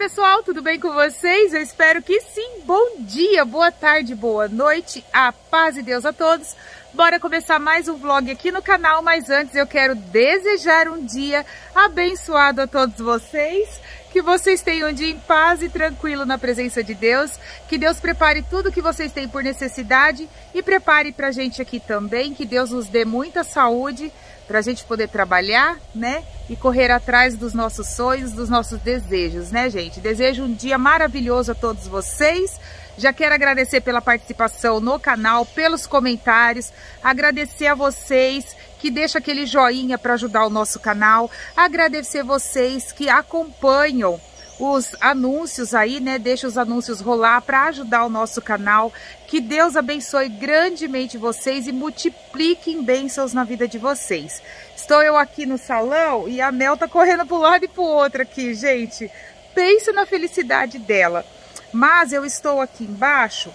pessoal, tudo bem com vocês? Eu espero que sim. Bom dia, boa tarde, boa noite, a paz e Deus a todos. Bora começar mais um vlog aqui no canal, mas antes eu quero desejar um dia abençoado a todos vocês. Que vocês tenham um dia em paz e tranquilo na presença de Deus. Que Deus prepare tudo que vocês têm por necessidade e prepare pra gente aqui também. Que Deus nos dê muita saúde para a gente poder trabalhar, né? E correr atrás dos nossos sonhos, dos nossos desejos, né, gente? Desejo um dia maravilhoso a todos vocês. Já quero agradecer pela participação no canal, pelos comentários, agradecer a vocês que deixam aquele joinha para ajudar o nosso canal, agradecer vocês que acompanham os anúncios aí, né? Deixa os anúncios rolar para ajudar o nosso canal. Que Deus abençoe grandemente vocês e multipliquem bênçãos na vida de vocês. Estou eu aqui no salão e a Mel tá correndo para um lado e para o outro aqui, gente. Pensa na felicidade dela. Mas eu estou aqui embaixo.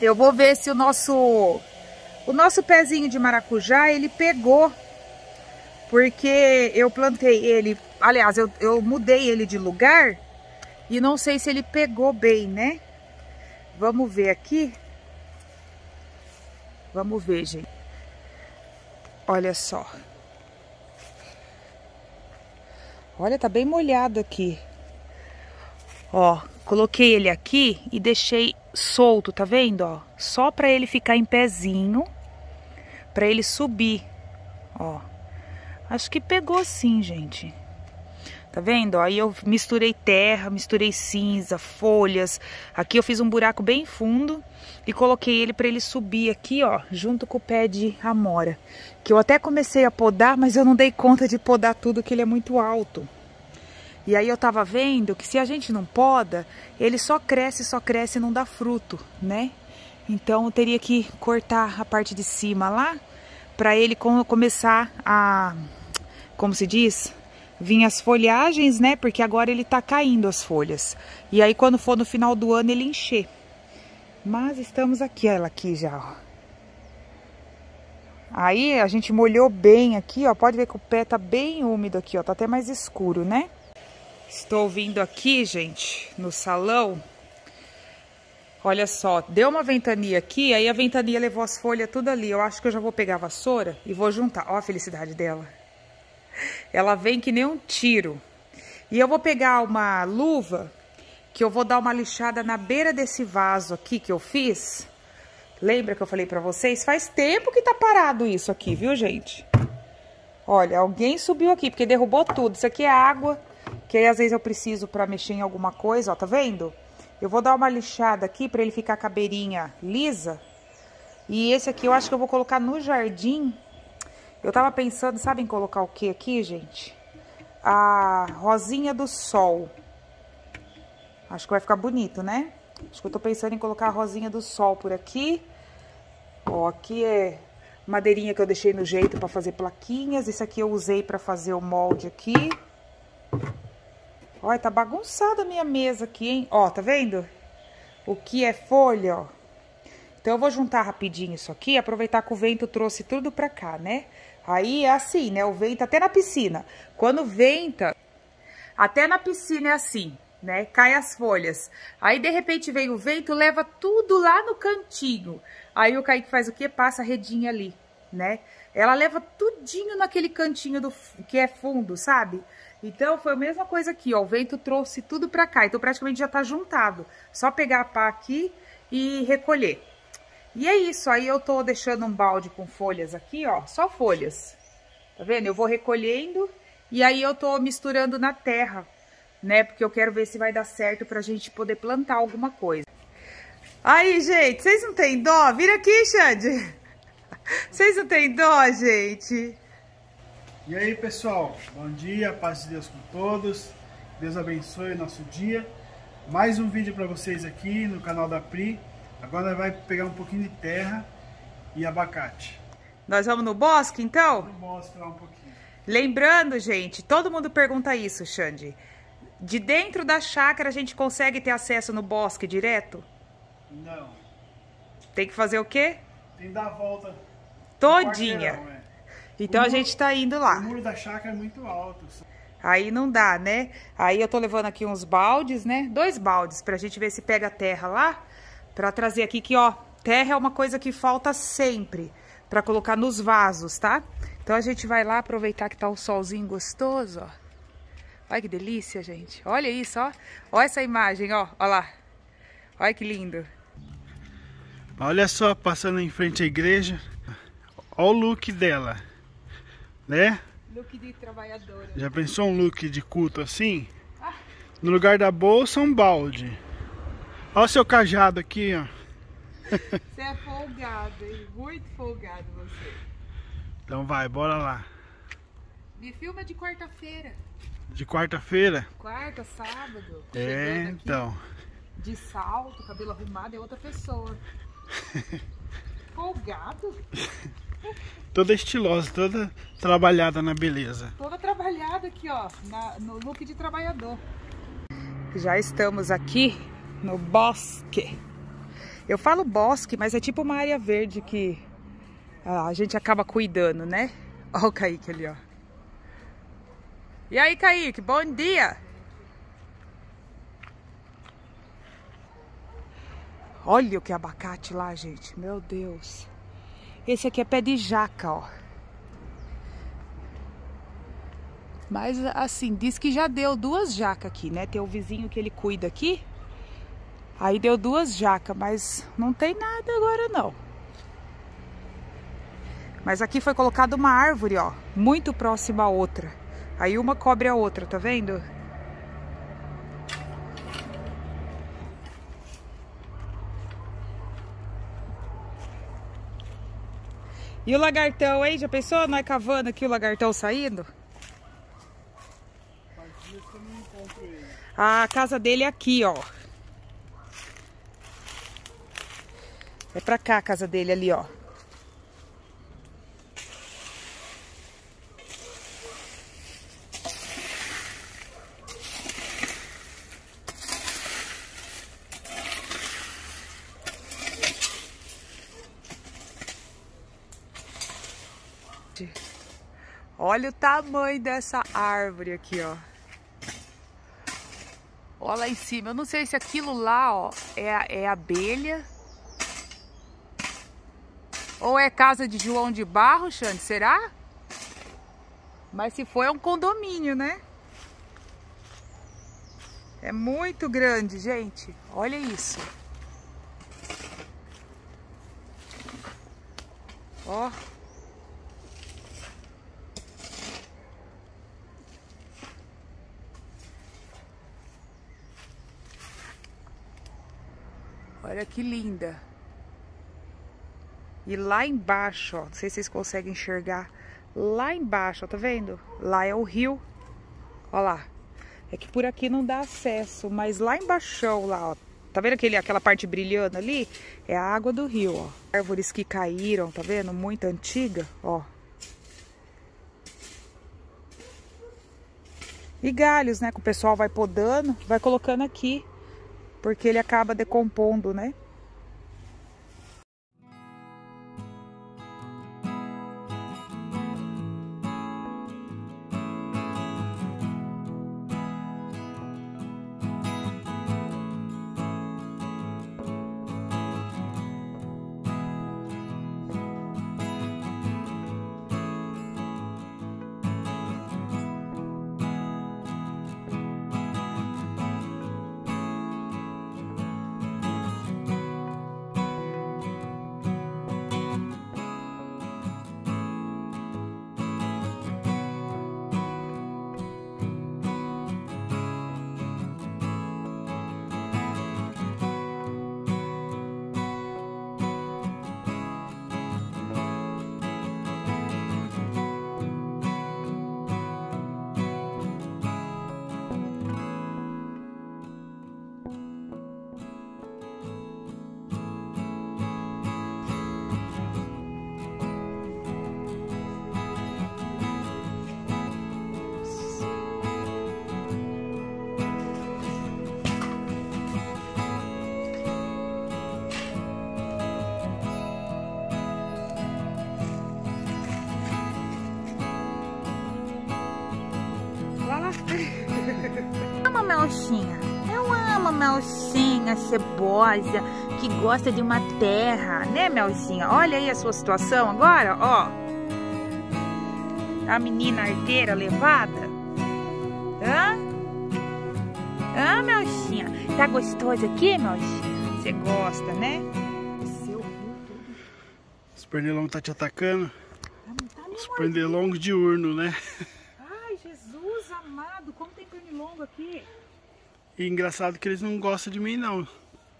Eu vou ver se o nosso o nosso pezinho de maracujá, ele pegou. Porque eu plantei ele Aliás, eu, eu mudei ele de lugar e não sei se ele pegou bem, né? Vamos ver aqui. Vamos ver, gente. Olha só. Olha, tá bem molhado aqui. Ó, coloquei ele aqui e deixei solto, tá vendo, ó? Só pra ele ficar em pezinho, pra ele subir, ó. Acho que pegou sim, gente. Tá vendo? Aí eu misturei terra, misturei cinza, folhas. Aqui eu fiz um buraco bem fundo e coloquei ele para ele subir aqui, ó, junto com o pé de amora. Que eu até comecei a podar, mas eu não dei conta de podar tudo, que ele é muito alto. E aí eu tava vendo que se a gente não poda, ele só cresce, só cresce e não dá fruto, né? Então eu teria que cortar a parte de cima lá, para ele começar a, como se diz, vinha as folhagens, né? Porque agora ele tá caindo as folhas. E aí quando for no final do ano ele encher. Mas estamos aqui, ela aqui já, ó. Aí a gente molhou bem aqui, ó. Pode ver que o pé tá bem úmido aqui, ó. Tá até mais escuro, né? Estou vindo aqui, gente, no salão. Olha só, deu uma ventania aqui, aí a ventania levou as folhas tudo ali. Eu acho que eu já vou pegar a vassoura e vou juntar. Ó a felicidade dela. Ela vem que nem um tiro. E eu vou pegar uma luva que eu vou dar uma lixada na beira desse vaso aqui que eu fiz. Lembra que eu falei pra vocês? Faz tempo que tá parado isso aqui, viu, gente? Olha, alguém subiu aqui, porque derrubou tudo. Isso aqui é água, que aí às vezes eu preciso pra mexer em alguma coisa, ó, tá vendo? Eu vou dar uma lixada aqui pra ele ficar com a beirinha lisa. E esse aqui eu acho que eu vou colocar no jardim eu tava pensando, sabe em colocar o que aqui, gente? A rosinha do sol. Acho que vai ficar bonito, né? Acho que eu tô pensando em colocar a rosinha do sol por aqui. Ó, aqui é madeirinha que eu deixei no jeito pra fazer plaquinhas. Isso aqui eu usei pra fazer o molde aqui. Olha, tá bagunçada a minha mesa aqui, hein? Ó, tá vendo? O que é folha, ó. Então, eu vou juntar rapidinho isso aqui, aproveitar que o vento trouxe tudo pra cá, né? Aí é assim, né? O vento até na piscina. Quando venta, até na piscina é assim, né? Cai as folhas. Aí, de repente, vem o vento, leva tudo lá no cantinho. Aí o Kaique faz o quê? Passa a redinha ali, né? Ela leva tudinho naquele cantinho do que é fundo, sabe? Então, foi a mesma coisa aqui, ó. O vento trouxe tudo pra cá. Então, praticamente já tá juntado. Só pegar a pá aqui e recolher. E é isso, aí eu tô deixando um balde com folhas aqui, ó, só folhas. Tá vendo? Eu vou recolhendo e aí eu tô misturando na terra, né? Porque eu quero ver se vai dar certo pra gente poder plantar alguma coisa. Aí, gente, vocês não têm dó? Vira aqui, Xande. Vocês não têm dó, gente? E aí, pessoal? Bom dia, paz de Deus com todos. Deus abençoe o nosso dia. Mais um vídeo para vocês aqui no canal da Pri. Agora vai pegar um pouquinho de terra e abacate. Nós vamos no bosque, então? No bosque lá um pouquinho. Lembrando, gente, todo mundo pergunta isso, Xande. De dentro da chácara a gente consegue ter acesso no bosque direto? Não. Tem que fazer o quê? Tem que dar a volta. Todinha. É. Então a gente tá indo lá. O muro da chácara é muito alto. Aí não dá, né? Aí eu tô levando aqui uns baldes, né? Dois baldes pra gente ver se pega terra lá. Pra trazer aqui que, ó, terra é uma coisa que falta sempre. Pra colocar nos vasos, tá? Então a gente vai lá aproveitar que tá o solzinho gostoso, ó. Olha que delícia, gente. Olha isso, ó. Olha essa imagem, ó. Olha lá. Olha que lindo. Olha só, passando em frente à igreja. Olha o look dela. Né? Look de trabalhadora. Já pensou um look de culto assim? Ah. No lugar da bolsa, um balde. Olha o seu cajado aqui, ó. Você é folgado, hein? Muito folgado você. Então vai, bora lá. Me filma de quarta-feira. De quarta-feira? Quarta, sábado. É, então. De salto, cabelo arrumado, é outra pessoa. Folgado? toda estilosa, toda trabalhada na beleza. Toda trabalhada aqui, ó, na, no look de trabalhador. Já estamos aqui no bosque. Eu falo bosque, mas é tipo uma área verde que a gente acaba cuidando, né? Olha o Kaique ali, ó. E aí, Kaique, bom dia! Olha o que abacate lá, gente. Meu Deus. Esse aqui é pé de jaca, ó. Mas assim, diz que já deu duas jacas aqui, né? Tem o vizinho que ele cuida aqui. Aí deu duas jacas, mas não tem nada agora não. Mas aqui foi colocada uma árvore, ó, muito próxima à outra. Aí uma cobre a outra, tá vendo? E o lagartão, hein? Já pensou nós cavando aqui o lagartão saindo? A casa dele é aqui, ó. É pra cá a casa dele ali, ó. Olha o tamanho dessa árvore aqui, ó. Olha lá em cima. Eu não sei se aquilo lá, ó, é, é abelha. Ou é casa de João de Barro, Xande? Será? Mas se for, é um condomínio, né? É muito grande, gente. Olha isso. Ó. Olha que linda. E lá embaixo, ó, não sei se vocês conseguem enxergar. Lá embaixo, ó, tá vendo? Lá é o rio. Ó lá. É que por aqui não dá acesso, mas lá embaixo, lá, ó. Tá vendo aquele, aquela parte brilhando ali? É a água do rio, ó. Árvores que caíram, tá vendo? Muito antiga, ó. E galhos, né? Que o pessoal vai podando, vai colocando aqui porque ele acaba decompondo, né? Eu amo Melchinha cebosa, que gosta de uma terra, né, Melchinha? Olha aí a sua situação agora, ó. A menina arteira levada. Hã? Hã, Melchinha? Tá gostoso aqui, Melchinha? Você gosta, né? Os pernilongos tá te atacando. Tá me Os pernilongos diurno, né? Ai, Jesus amado, como tem pernilongo aqui? E engraçado que eles não gostam de mim, não.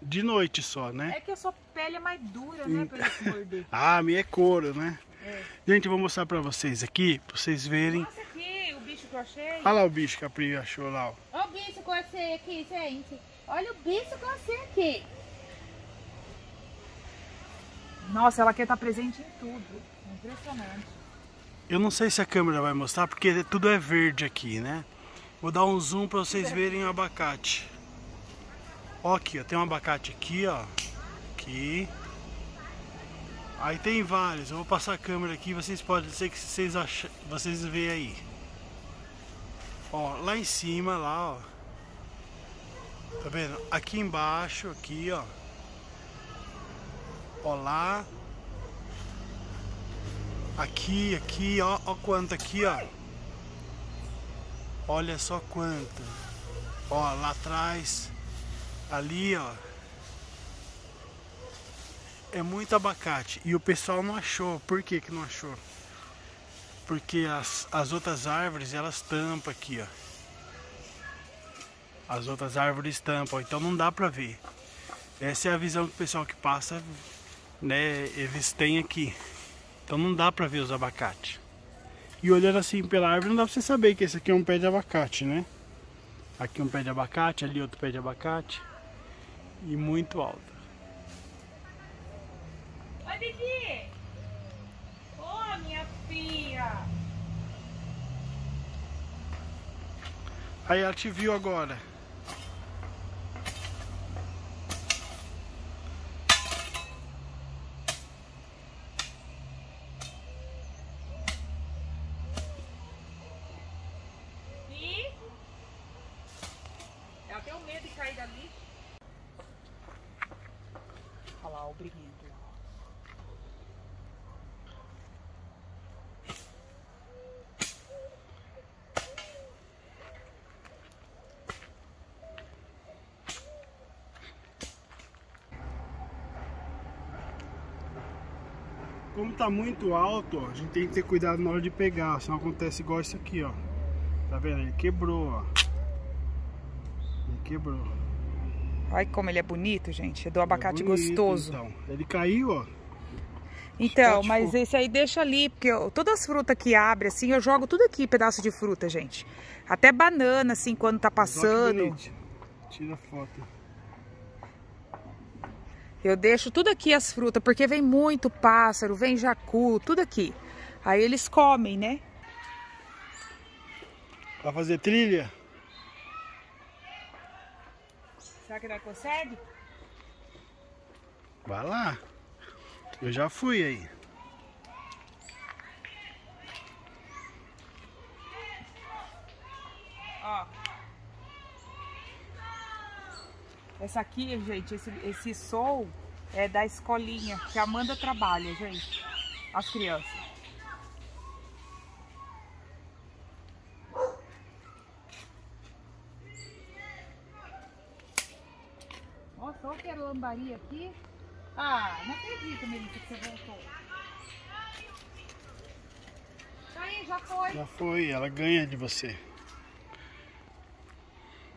De noite só, né? É que a sua pele é mais dura, né, pra eles morder. Ah, a minha é couro, né? É. Gente, eu vou mostrar pra vocês aqui, pra vocês verem. Nossa, aqui, o bicho que eu achei. Olha lá o bicho que a Pri achou lá, ó. Olha o bicho que eu achei aqui, gente. Olha o bicho que eu achei aqui. Nossa, ela quer estar presente em tudo. Impressionante. Eu não sei se a câmera vai mostrar, porque tudo é verde aqui, né? Vou dar um zoom pra vocês verem o abacate. Ó aqui, ó. Tem um abacate aqui, ó. Aqui. Aí tem vários. Eu vou passar a câmera aqui, vocês podem ser que vocês acham, vocês veem aí. Ó, lá em cima, lá, ó. Tá vendo? Aqui embaixo, aqui, ó. Ó lá. Aqui, aqui, ó, ó quanto aqui, ó. Olha só quanto. Ó, lá atrás. Ali, ó. É muito abacate. E o pessoal não achou. Por que que não achou? Porque as, as outras árvores, elas tampam aqui, ó. As outras árvores tampam, então não dá pra ver. Essa é a visão que o pessoal que passa, né, eles têm aqui. Então não dá pra ver os abacates. E olhando assim pela árvore, não dá pra você saber que esse aqui é um pé de abacate, né? Aqui um pé de abacate, ali outro pé de abacate. E muito alto. Oi, Bibi! Ô, minha filha! Aí ela te viu agora. E ela tem um medo de cair dali. Olha lá o briguento lá. Como tá muito alto, ó, a gente tem que ter cuidado na hora de pegar, senão acontece igual isso aqui, ó. Tá vendo? Ele quebrou, ó. Ele quebrou. Olha como ele é bonito, gente. É do abacate É bonito, gostoso. Então. Ele caiu, ó. Então, mas esse aí deixa ali, porque eu- todas as frutas que abre assim, eu jogo tudo aqui, pedaço de fruta, gente. Até banana, assim, quando tá passando. Tira foto. Eu deixo tudo aqui as frutas, porque vem muito pássaro, vem jacu, tudo aqui. Aí eles comem, né? Vai fazer trilha? Será que nós consegue? Vai lá. Eu já fui aí. Essa aqui, gente, esse, esse sol é da escolinha que a Amanda trabalha, gente. As crianças. Ó, só que era lambari aqui. Ah, não acredito, Melissa, que você voltou. Tá aí, já foi. Já foi, ela ganha de você.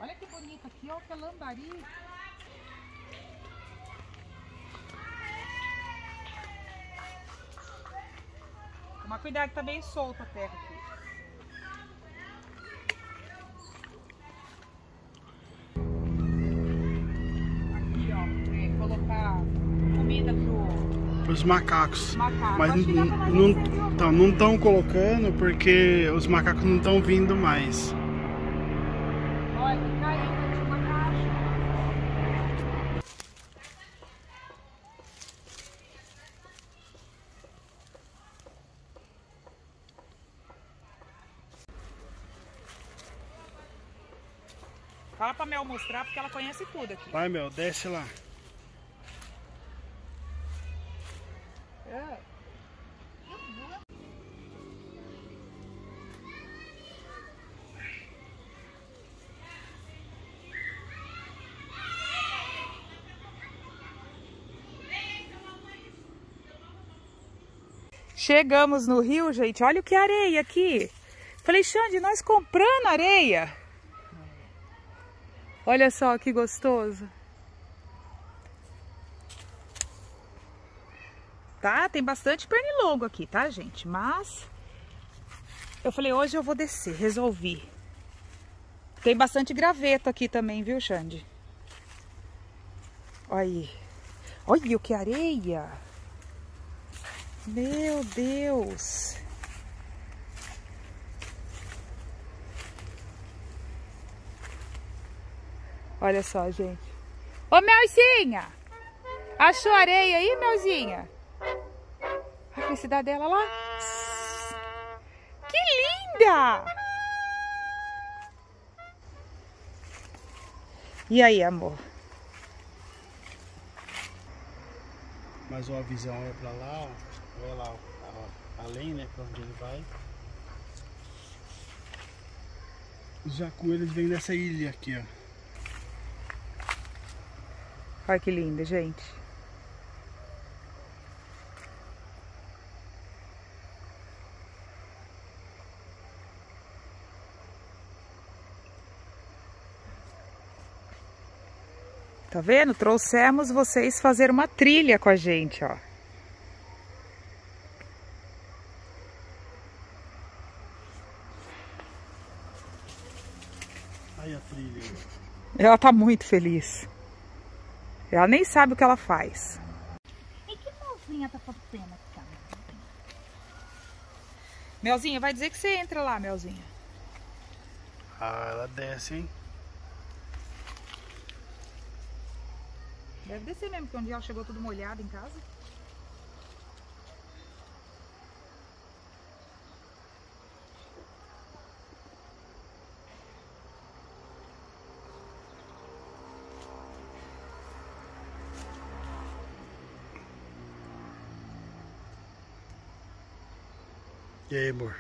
Olha que bonito aqui, ó, que é Toma cuidado que tá bem solta a terra aqui. Aqui, ó, colocar comida pro Os macacos. macaco. Mas não aí, ó. então, não estão colocando porque os macacos não estão vindo mais. Olha, caiu de uma caixa. Mel mostrar, porque ela conhece tudo aqui. Vai, Mel, desce lá. É. Chegamos no rio, gente. Olha o que areia aqui. Falei, Xande, nós comprando areia. Olha só que gostoso. Tá? Tem bastante pernilongo aqui, tá, gente? Mas eu falei, hoje eu vou descer, resolvi. Tem bastante graveto aqui também, viu, Xande? Olha aí. Olha o que areia. Meu Deus. Olha só, gente. Ô, Melzinha! Achou areia aí, Melzinha? A felicidade dela lá. Que linda! E aí, amor? Mas ó, a visão é pra lá, ó. Olha lá, ó, além, né, pra onde ele vai. Os jacu, eles vêm dessa ilha aqui, ó. Olha que linda, gente. Tá vendo? Trouxemos vocês fazer uma trilha com a gente, ó. Aí a trilha. Ela tá muito feliz. Ela nem sabe o que ela faz. E que Melzinha tá fazendo aqui? Melzinha, vai dizer que você entra lá, Melzinha. Ah, ela desce, hein? Deve descer mesmo, porque um dia ela chegou tudo molhada em casa. E aí, amor?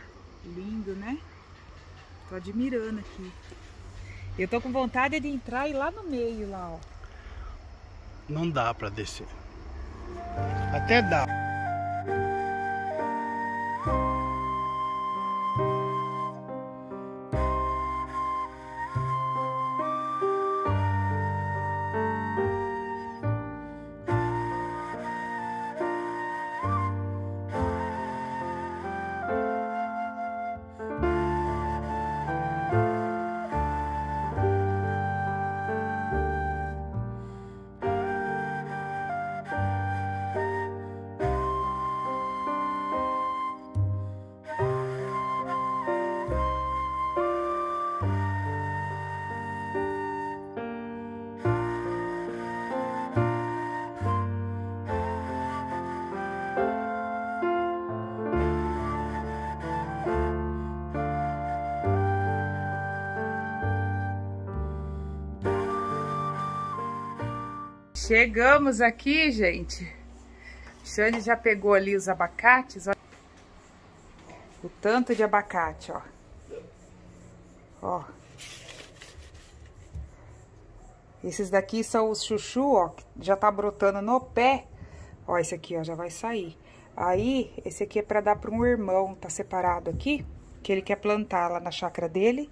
Lindo, né? Tô admirando aqui. Eu tô com vontade de entrar e ir lá no meio, lá, ó. Não dá pra descer. Até dá. Chegamos aqui, gente. Xande já pegou ali os abacates, ó. O tanto de abacate, ó. Ó. Esses daqui são os chuchu, ó, que já tá brotando no pé. Ó, esse aqui, ó, já vai sair. Aí, esse aqui é pra dar pra um irmão, tá separado aqui, que ele quer plantar lá na chácara dele.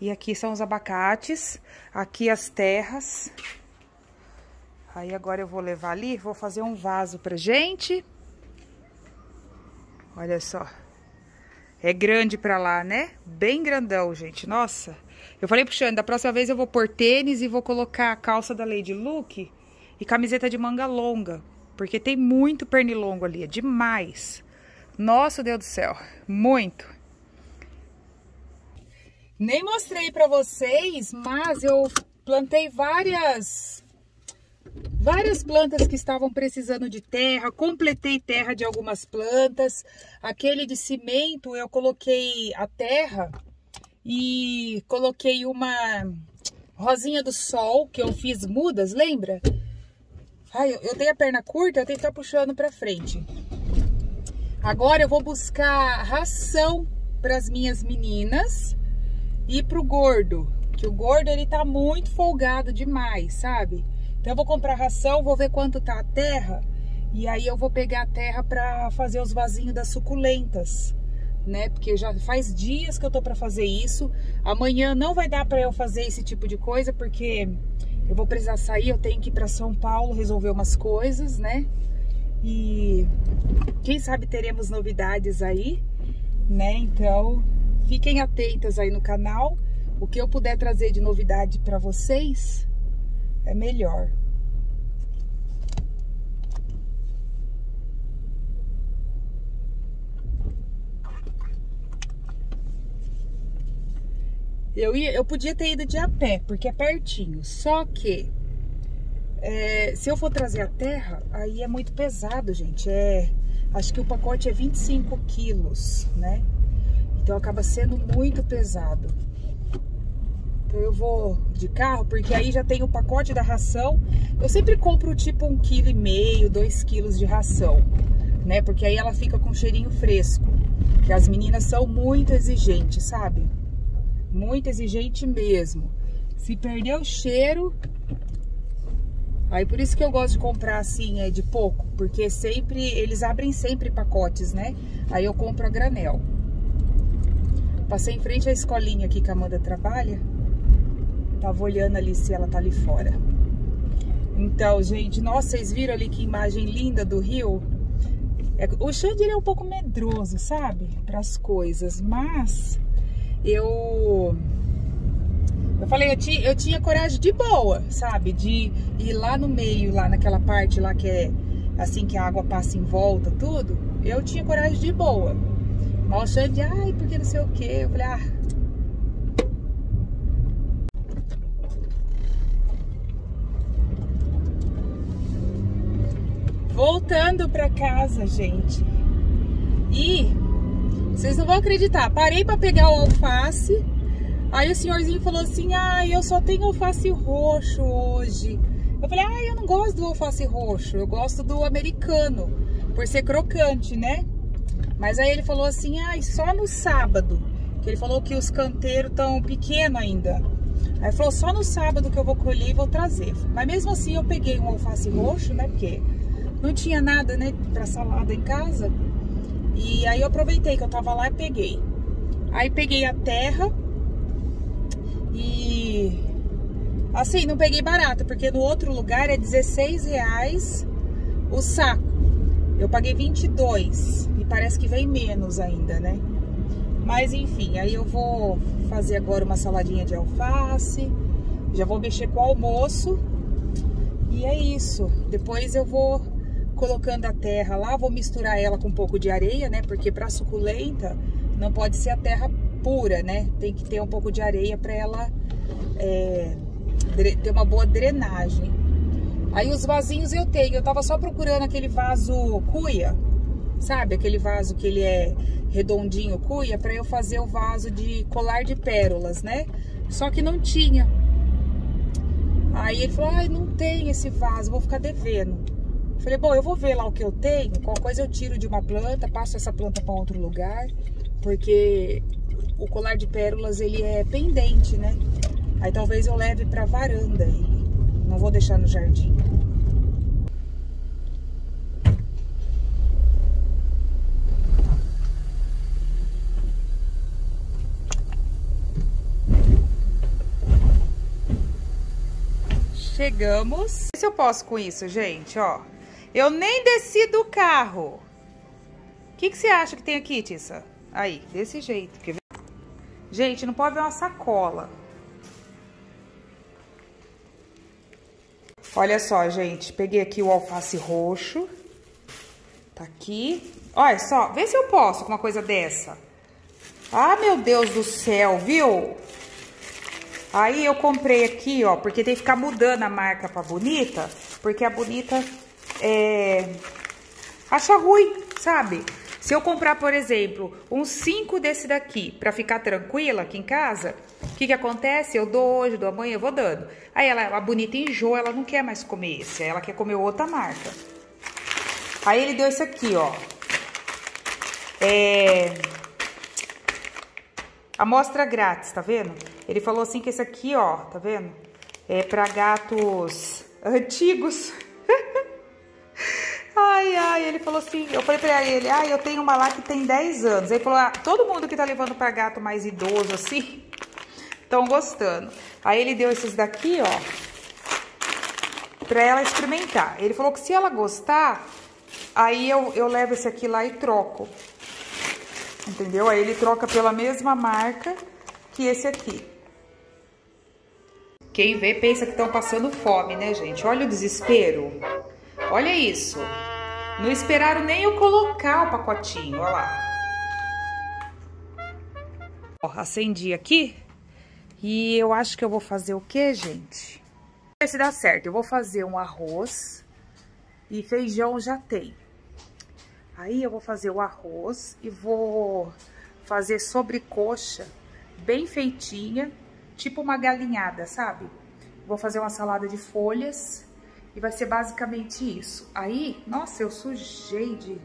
E aqui são os abacates, aqui as terras. Aí agora eu vou levar ali, vou fazer um vaso pra gente. Olha só. É grande pra lá, né? Bem grandão, gente. Nossa. Eu falei pro Xande, da próxima vez eu vou pôr tênis e vou colocar a calça da Lady Luke e camiseta de manga longa. Porque tem muito pernilongo ali, é demais. Nossa, Deus do céu, muito. Nem mostrei pra vocês, mas eu plantei várias várias plantas que estavam precisando de terra, completei terra de algumas plantas. Aquele de cimento eu coloquei a terra e coloquei uma rosinha do sol, que eu fiz mudas, lembra? Ai, eu, tenho a perna curta, eu tenho que estar puxando pra frente. Agora eu vou buscar ração para as minhas meninas e pro gordo, que o gordo ele tá muito folgado demais, sabe? Então eu vou comprar ração, vou ver quanto tá a terra e aí eu vou pegar a terra para fazer os vasinhos das suculentas, né? Porque já faz dias que eu tô para fazer isso. Amanhã não vai dar para eu fazer esse tipo de coisa porque eu vou precisar sair, eu tenho que ir para São Paulo resolver umas coisas, né? E quem sabe teremos novidades aí, né? Então, fiquem atentas aí no canal. O que eu puder trazer de novidade para vocês é melhor. Eu, ia, eu podia ter ido de a pé, porque é pertinho. Só que é, se eu for trazer a terra, aí é muito pesado, gente. É, acho que o pacote é 25 quilos, né? Então acaba sendo muito pesado. Então eu vou de carro, porque aí já tem o pacote da ração. Eu sempre compro tipo um quilo e meio, dois quilos de ração, né? Porque aí ela fica com cheirinho fresco. Que as meninas são muito exigentes, sabe? Muito exigente mesmo. Se perder o cheiro... Aí por isso que eu gosto de comprar assim, é de pouco. Porque sempre, eles abrem sempre pacotes, né? Aí eu compro a granel. Passei em frente à escolinha aqui que a Amanda trabalha. Tava olhando ali se ela tá ali fora. Então, gente, nossa, vocês viram ali que imagem linda do rio? É, o Xande, é um pouco medroso, sabe? Para as coisas, mas eu eu falei, eu tinha, eu tinha coragem de boa, sabe? De ir lá no meio, lá naquela parte lá que é assim que a água passa em volta, tudo. Eu tinha coragem de boa. Mas o Xande, ai, porque não sei o que. Eu falei, ah. Voltando pra casa, gente. E vocês não vão acreditar. Parei para pegar o alface. Aí o senhorzinho falou assim: Ah, eu só tenho alface roxo hoje. Eu falei: Ah, eu não gosto do alface roxo. Eu gosto do americano, por ser crocante, né? Mas aí ele falou assim: Ah, só no sábado. Que ele falou que os canteiros estão pequenos ainda. Aí falou: Só no sábado que eu vou colher e vou trazer. Mas mesmo assim eu peguei um alface roxo, né? Porque não tinha nada, né? Pra salada em casa. E aí eu aproveitei que eu tava lá e peguei. Aí peguei a terra e assim, não peguei barato, porque no outro lugar é 16 reais o saco. Eu paguei 22 e parece que vem menos ainda, né? Mas enfim, aí eu vou fazer agora uma saladinha de alface, já vou mexer com o almoço e é isso. Depois eu vou colocando a terra lá, vou misturar ela com um pouco de areia, né? Porque para suculenta não pode ser a terra pura, né? Tem que ter um pouco de areia para ela é, ter uma boa drenagem. Aí os vasinhos eu tenho, eu tava só procurando aquele vaso cuia, sabe? Aquele vaso que ele é redondinho cuia, para eu fazer o vaso de colar de pérolas, né? Só que não tinha. Aí ele falou, ai, não tem esse vaso, vou ficar devendo. Falei, bom, eu vou ver lá o que eu tenho, qual coisa eu tiro de uma planta, passo essa planta para outro lugar, porque o colar de pérolas ele é pendente, né? Aí talvez eu leve para varanda e não vou deixar no jardim. Chegamos. Se eu posso com isso, gente, ó. Eu nem desci do carro. O que, que você acha que tem aqui, Tissa? Aí, desse jeito. Quer ver? Gente, não pode ver uma sacola. Olha só, gente. Peguei aqui o alface roxo. Tá aqui. Olha só, vê se eu posso com uma coisa dessa. Ah, meu Deus do céu, viu? Aí eu comprei aqui, ó, porque tem que ficar mudando a marca pra bonita, porque a bonita é, acha ruim, sabe? Se eu comprar, por exemplo, uns 5 desse daqui para ficar tranquila aqui em casa, o que que acontece? Eu dou hoje, dou amanhã, eu vou dando. Aí ela, a bonita enjoa, ela não quer mais comer esse, ela quer comer outra marca. Aí ele deu esse aqui, ó. É... Amostra grátis, tá vendo? Ele falou assim que esse aqui, ó, tá vendo? É pra gatos antigos. Ai, ai, ele falou assim, eu falei pra ele, ai, eu tenho uma lá que tem 10 anos. Ele falou, ah, todo mundo que tá levando pra gato mais idoso assim, estão gostando. Aí ele deu esses daqui, ó, pra ela experimentar. Ele falou que se ela gostar, aí eu, eu levo esse aqui lá e troco. Entendeu? Aí ele troca pela mesma marca que esse aqui. Quem vê pensa que estão passando fome, né, gente? Olha o desespero. Olha isso. Não esperaram nem eu colocar o pacotinho, olha lá. Ó, acendi aqui. E eu acho que eu vou fazer o quê, gente? Ver se dá certo. Eu vou fazer um arroz e feijão já tem. Aí eu vou fazer o arroz e vou fazer sobrecoxa bem feitinha, tipo uma galinhada, sabe? Vou fazer uma salada de folhas e vai ser basicamente isso. Aí, nossa, eu sujei de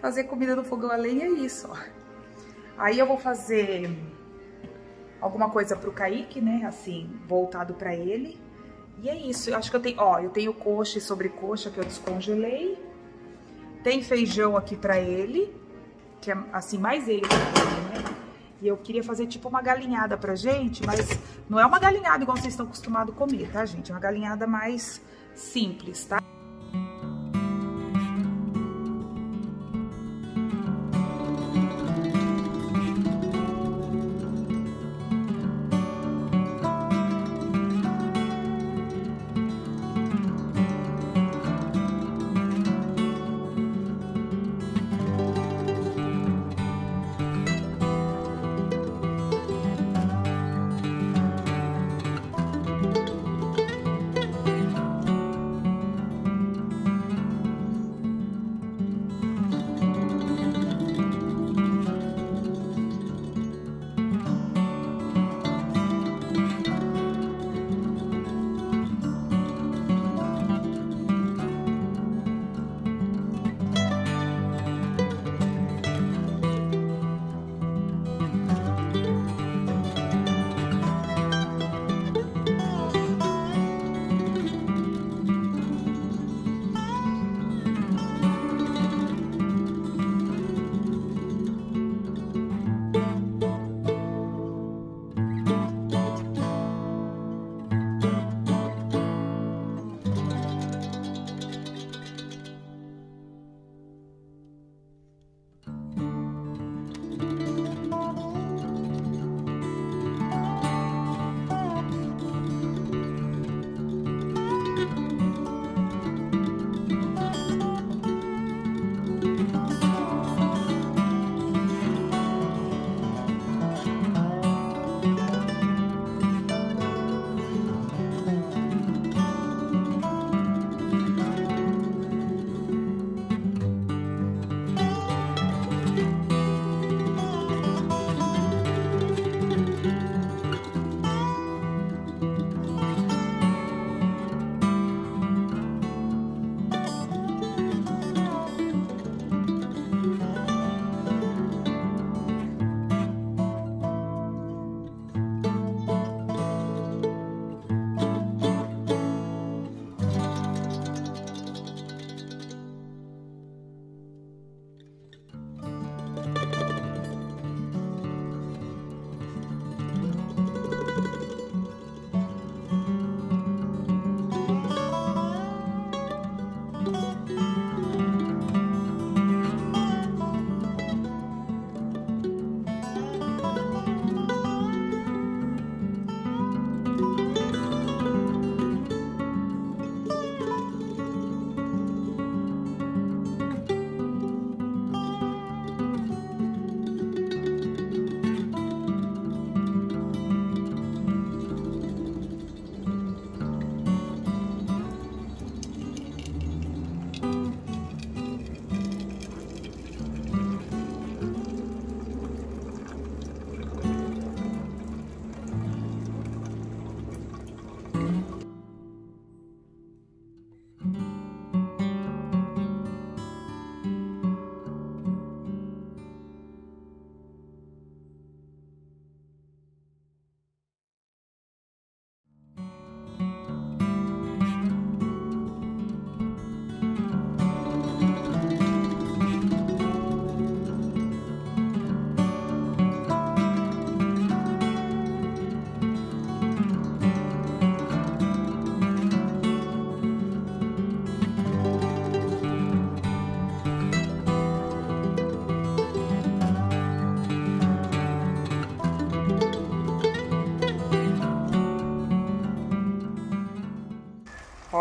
fazer comida no fogão a lenha, é isso, ó. Aí eu vou fazer alguma coisa pro Kaique, né, assim, voltado pra ele. E é isso, eu acho que eu tenho, ó, eu tenho coxa e sobrecoxa que eu descongelei. Tem feijão aqui pra ele, que é assim, mais ele né? E eu queria fazer tipo uma galinhada pra gente, mas não é uma galinhada igual vocês estão acostumados a comer, tá, gente? É uma galinhada mais simples, tá?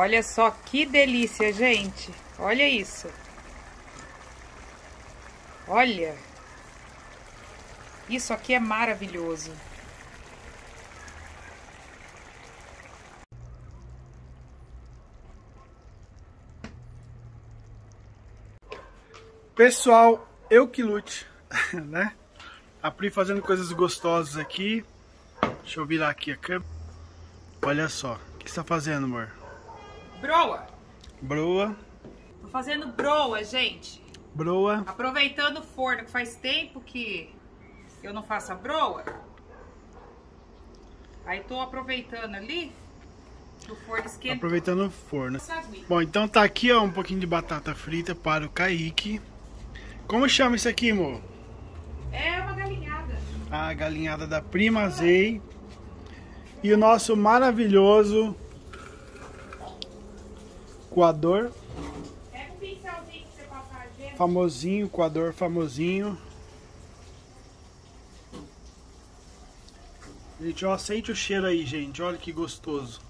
Olha só que delícia, gente. Olha isso. Olha. Isso aqui é maravilhoso. Pessoal, eu que lute, né? A Pri fazendo coisas gostosas aqui. Deixa eu virar aqui a câmera. Olha só, o que você tá fazendo, amor? Broa. Broa. Tô fazendo broa, gente. Broa. Aproveitando o forno, que faz tempo que eu não faço a broa. Aí tô aproveitando ali o forno esquentou. Aproveitando o forno. Bom, então tá aqui ó, um pouquinho de batata frita para o Kaique. Como chama isso aqui, amor? É uma galinhada. A galinhada da Prima Zei. E o nosso maravilhoso coador. Pega um pincelzinho pra você passar a gema. Famosinho, coador famosinho. Gente, ó, sente o cheiro aí, gente. Olha que gostoso.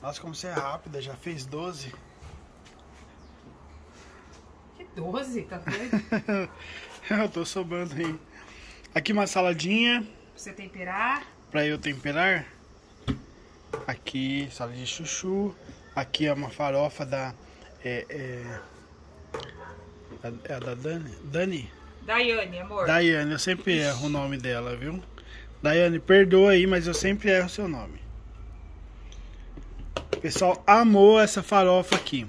Nossa, como você é rápida, já fez 12. Que 12, tá doido? eu tô sobrando aí. Aqui uma saladinha pra você temperar. pra eu temperar. Aqui, salada de chuchu. Aqui é uma farofa da. É, é, é a da Dani? Dani? Daiane, amor. Daiane, eu sempre erro o nome dela, viu? Daiane, perdoa aí, mas eu sempre erro o seu nome. O pessoal amou essa farofa aqui.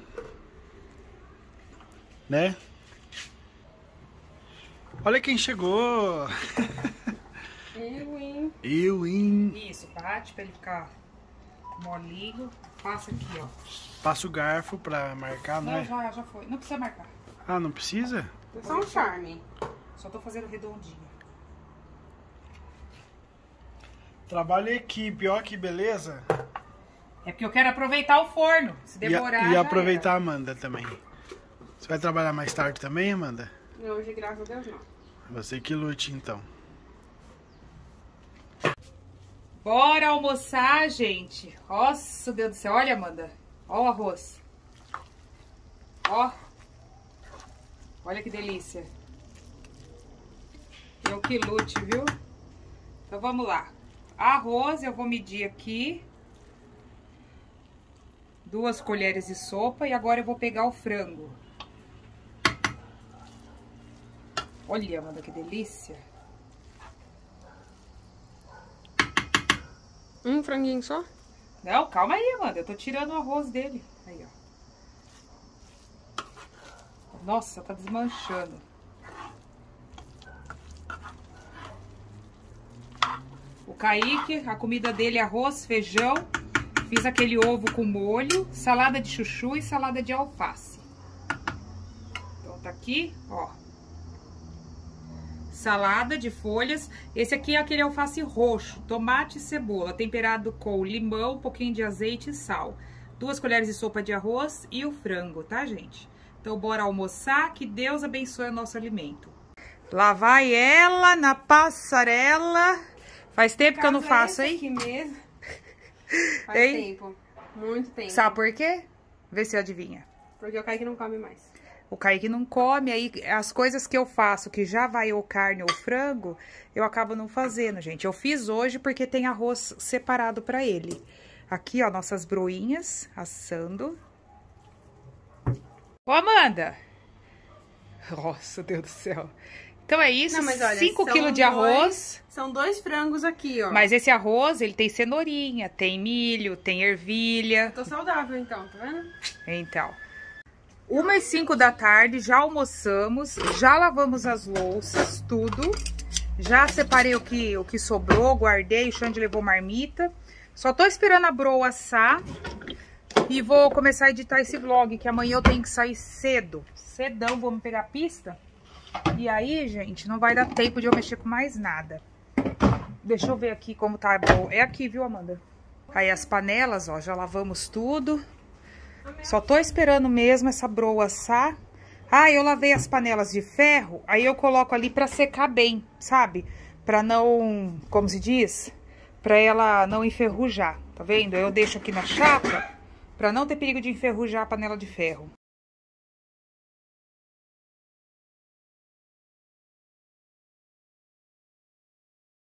Né? Olha quem chegou! Eu, hein? Eu, hein? Isso, bate pra ele ficar molinho. Passa aqui, ó. Passa o garfo pra marcar, não Não, é? já, já foi. Não precisa marcar. Ah, não precisa? Só um charme. Só tô fazendo redondinho. Trabalho equipe, ó que beleza. É porque eu quero aproveitar o forno. Se E, a- demorar. e aproveitar a era. Amanda também. Você vai trabalhar mais tarde também, Amanda? Hoje, graças a Deus, não. Você que lute então. Bora almoçar, gente. Nossa, Deus do céu. Olha, Amanda. Ó o arroz. Ó. Olha que delícia. Eu que lute, viu? Então vamos lá. Arroz eu vou medir aqui. Duas colheres de sopa. E agora eu vou pegar o frango. Olha, Amanda, que delícia. Um franguinho só? Não, calma aí, Amanda. Eu tô tirando o arroz dele. Aí, ó. Nossa, tá desmanchando. O Kaique, a comida dele é arroz, feijão. Fiz aquele ovo com molho, salada de chuchu e salada de alface. Então tá aqui, ó. Salada de folhas. Esse aqui é aquele alface roxo, tomate e cebola, temperado com limão, um pouquinho de azeite e sal. Duas colheres de sopa de arroz e o frango, tá, gente? Então, bora almoçar, que Deus abençoe o nosso alimento. Lá vai ela na passarela. Faz tempo que eu não faço, hein? Aqui mesmo. Faz Hein? tempo. Muito tempo. Sabe por quê? Vê se adivinha. Porque o Kaique não come mais. O Kaique não come, aí as coisas que eu faço, que já vai ou carne ou frango, eu acabo não fazendo, gente. Eu fiz hoje porque tem arroz separado pra ele. Aqui, ó, nossas broinhas assando. Ô, Amanda! Nossa, Deus do céu. Então é isso, Não, mas olha, 5 são quilos de dois- arroz. São dois frangos aqui, ó. Mas esse arroz, ele tem cenourinha, tem milho, tem ervilha. Tô saudável, então, tá vendo? Então, uma e cinco da tarde, já almoçamos, já lavamos as louças, tudo. Já separei o que, o que sobrou, guardei, o Xande levou marmita. Só tô esperando a broa assar e vou começar a editar esse vlog, que amanhã eu tenho que sair cedo. Cedão, vou me pegar a pista. E aí, gente, não vai dar tempo de eu mexer com mais nada. Deixa eu ver aqui como tá a broa. É aqui, viu, Amanda? Aí as panelas, ó, já lavamos tudo. Só tô esperando mesmo essa broa assar. Ah, eu lavei as panelas de ferro, aí eu coloco ali pra secar bem, sabe? Pra não, como se diz? Pra ela não enferrujar, tá vendo? Eu deixo aqui na chapa pra não ter perigo de enferrujar a panela de ferro.